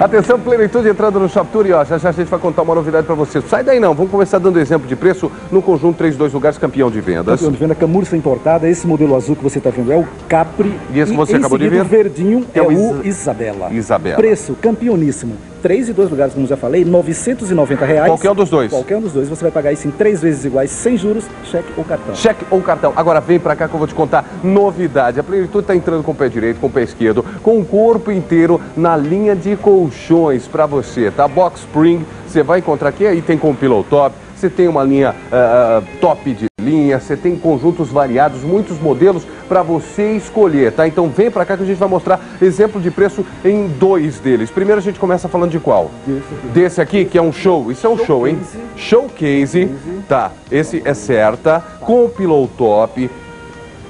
Atenção, plenitude entrando no Shop Tour e ó, já já a gente vai contar uma novidade para você. Sai daí não, vamos começar dando exemplo de preço no conjunto 32 lugares campeão de vendas. Campeão de venda, camurça importada, esse modelo azul que você está vendo é o Capri. E esse que você em acabou de ver? o verdinho é é, o o Isa- Isabela. Isabela. Preço campeoníssimo. Três e dois lugares, como já falei, 990 reais. Qualquer um dos dois. Qualquer um dos dois. Você vai pagar isso em três vezes iguais, sem juros, cheque ou cartão. Cheque ou cartão. Agora vem pra cá que eu vou te contar novidade. A Plenitude tá entrando com o pé direito, com o pé esquerdo, com o corpo inteiro na linha de colchões pra você, tá? Box Spring, você vai encontrar aqui, aí tem com pillow top, você tem uma linha ah, top de linha, você tem conjuntos variados, muitos modelos pra você escolher, tá? Então vem pra cá que a gente vai mostrar exemplo de preço em dois deles. Primeiro a gente começa falando de qual? Desse aqui. Desse aqui, que é um show. Isso é um show, hein? Showcase. Tá, esse é certa, com o pillow top.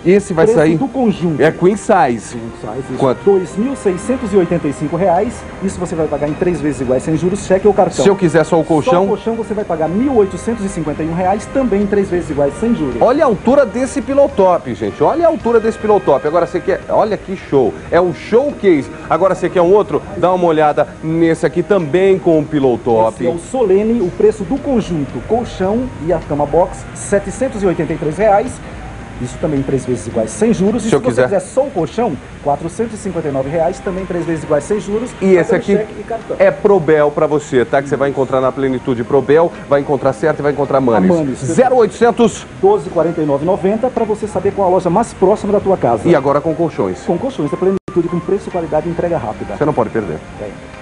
Esse vai Preço sair. do conjunto. É queen size. Quanto? 2.685 reais. Isso você vai pagar em três vezes iguais, sem juros, cheque ou cartão. Se eu quiser só o Só o colchão. colchão você vai pagar 1.851 reais, também em três vezes iguais, sem juros. Olha a altura desse pillow top, gente. Olha a altura desse pillow top. Agora você quer. Olha que show. É um showcase. Agora você quer um outro? Dá uma olhada nesse aqui também com o pillow top. Esse é o Solene, o preço do conjunto, colchão e a cama box, 783 reais. Isso também em três vezes iguais, sem juros. Se e se eu você quiser- quiser só o colchão, 459 reais, também três vezes iguais, sem juros. E esse aqui e é Probel pra você, tá? Que você vai encontrar na plenitude Probel, vai encontrar certo e vai encontrar Manes. Manes. 0800 12,49,90 para você saber qual a loja mais próxima da tua casa. e agora com colchões. Com colchões da plenitude, com preço, qualidade e entrega rápida. Você não pode perder. Vem.